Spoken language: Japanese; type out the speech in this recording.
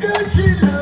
Good to